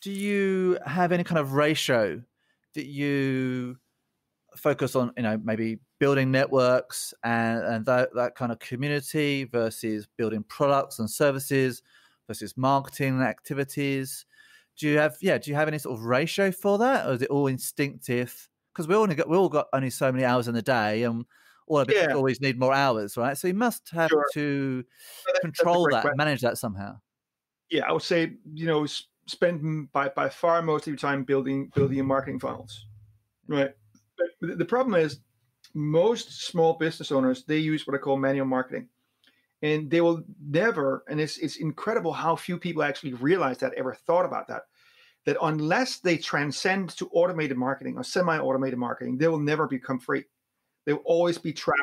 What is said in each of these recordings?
do you have any kind of ratio that you focus on? You know, maybe building networks and, and that, that kind of community versus building products and services versus marketing activities. Do you have yeah? Do you have any sort of ratio for that, or is it all instinctive? Because we all got we all got only so many hours in the day, and all of Yeah. always need more hours, right? So you must have Sure. to That- control that, question. manage that somehow. yeah, I would say you know spend by by far most of your time building building marketing funnels, right? But the the problem is most small business owners they use what I call manual marketing, and they will never. And it's it's incredible how few people actually realize that ever thought about that. That unless they transcend to automated marketing or semi-automated marketing, they will never become free. They will always be trapped.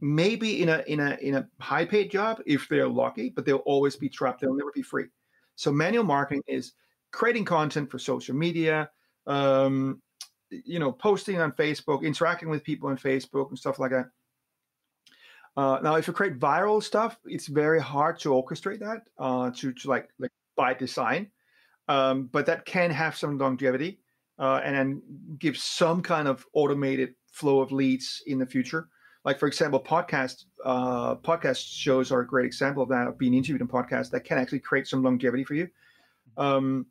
Maybe in a in a in a high paid job if they're lucky, but they'll always be trapped. They'll never be free. So manual marketing is creating content for social media, um, you know, posting on Facebook, interacting with people on Facebook and stuff like that. Uh, now, if you create viral stuff, it's very hard to orchestrate that uh, to, to like like by design, um, but that can have some longevity uh, and then give some kind of automated flow of leads in the future. Like for example, podcast uh, podcast shows are a great example of that. Of being interviewed in podcasts that can actually create some longevity for you. Um,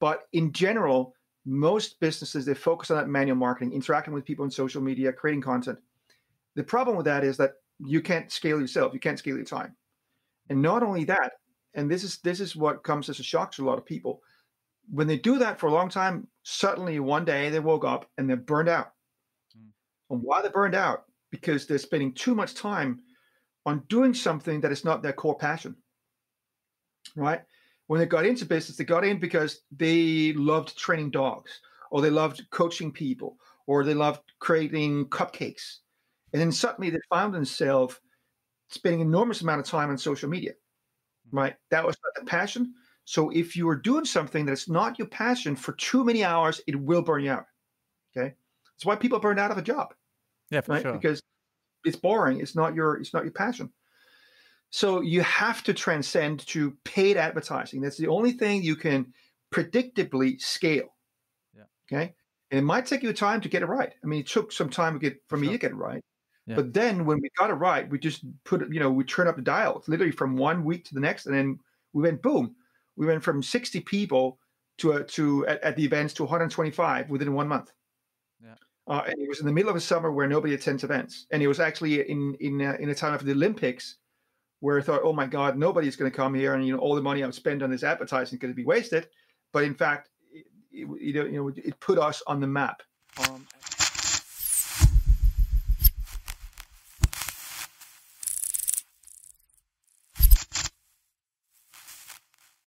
but in general, most businesses they focus on that manual marketing, interacting with people on social media, creating content. The problem with that is that you can't scale yourself. You can't scale your time. And not only that, and this is this is what comes as a shock to a lot of people. When they do that for a long time, suddenly one day they woke up and they're burned out. Mm. And why they're burned out? Because they're spending too much time on doing something that is not their core passion. Right? When they got into business, they got in because they loved training dogs, or they loved coaching people, or they loved creating cupcakes. And then suddenly they found themselves spending enormous amount of time on social media. Right? That was not the passion. So if you are doing something that's not your passion for too many hours, it will burn you out. Okay. That's why people burn out of a job Yeah, right? sure. Because it's boring. It's not your it's not your passion. So you have to transcend to paid advertising. That's the only thing you can predictably scale. Yeah. Okay. And it might take you time to get it right. I mean, it took some time to get for me Sure. to get it right. Yeah. But then when we got it right, we just put you know, we turn up the dial literally from one week to the next, and then we went boom. We went from 60 people to to at, at the events to 125 within one month. Yeah. Uh, and it was in the middle of a summer where nobody attends events, and it was actually in in uh, in a time of the Olympics, where I thought, oh my God, nobody's going to come here, and you know all the money I've spent on this advertising is going to be wasted. But in fact, it, it, you know, you know, it put us on the map. Um,